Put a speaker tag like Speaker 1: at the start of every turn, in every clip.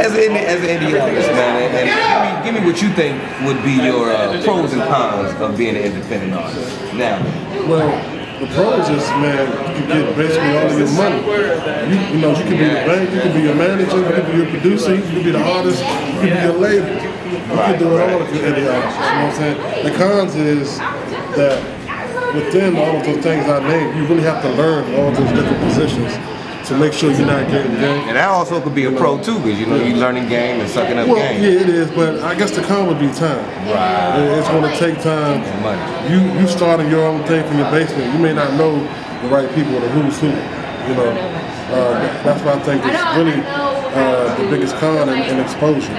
Speaker 1: as an indie, as an indie artist, man, and, and give, me, give me what you think would be your uh, pros and cons of being an independent artist. Now,
Speaker 2: Well, the pros is, man, you can get basically all of your money. You, you know, you can be the bank, you can be your manager, you can be your producer, you can be the artist, you can be your label. You can do it all if you're indie artist. You know what I'm saying? The cons is that within all of those things I named, you really have to learn all those different positions to make sure you're not getting ganked.
Speaker 1: and that also could be a pro too, because you know you're learning game and sucking up
Speaker 2: Well,
Speaker 1: game.
Speaker 2: yeah, it is, but I guess the con would be time.
Speaker 1: Right.
Speaker 2: It's going to take time.
Speaker 1: And money.
Speaker 2: You you starting your own thing from your basement. You may not know the right people or the who's who. You know, uh, that's why I think it's really uh, the biggest con in, in exposure.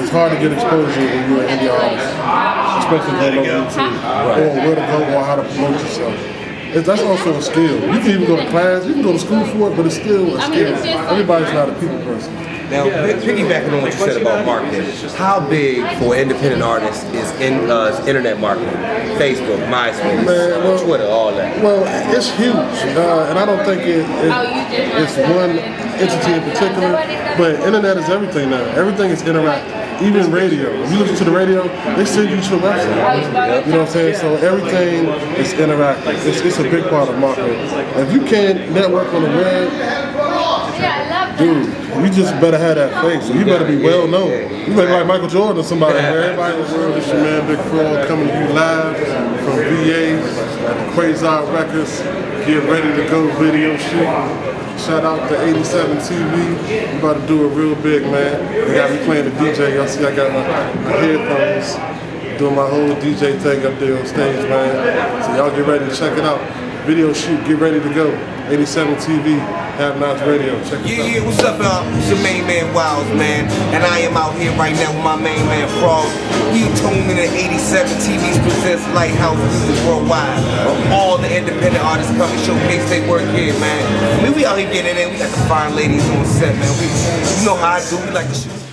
Speaker 2: It's hard to get exposure when you're an indie artist, especially on YouTube, or where to go or how to promote yourself. It, that's also a skill. You can even go to class, you can go to school for it, but it's still a skill. Everybody's not a people person.
Speaker 1: Now, piggybacking on what you said about marketing, how big for independent artists is in uh, is internet marketing? Facebook, MySpace,
Speaker 2: Man, well-
Speaker 1: Twitter, all that.
Speaker 2: Well, it's huge, uh, and I don't think it, it, it's one entity in particular. But internet is everything now. Everything is interactive. Even radio. If you listen to the radio, they send you to a website. You know what I'm saying? So everything is interactive. It's, it's a big part of marketing. If you can't network on the web, dude, you just better have that face. You better be well known. You better be like Michael Jordan or somebody. Everybody in the world, this your man Big Frog coming to you live from VA at the Quasar Records. Get ready to go video shoot. Shout out to 87 TV. I'm about to do it real big, man. They got me playing the DJ. Y'all see I got my, my headphones. Doing my whole DJ thing up there on stage, man. So y'all get ready to check it out. Video shoot, get ready to go. 87 TV, Have Nots Radio. Check
Speaker 1: Yeah,
Speaker 2: out.
Speaker 1: yeah, yeah, what's up, y'all? It's your main man, Wiles, man. And I am out here right now with my main man, Frog. He tuned in at 87 TV's presents Lighthouse Music Worldwide. All the independent artists coming showcase their work here, man. Mean, we out here getting it in. We got the fine ladies on set, man. We, you know how I do. We like to shoot.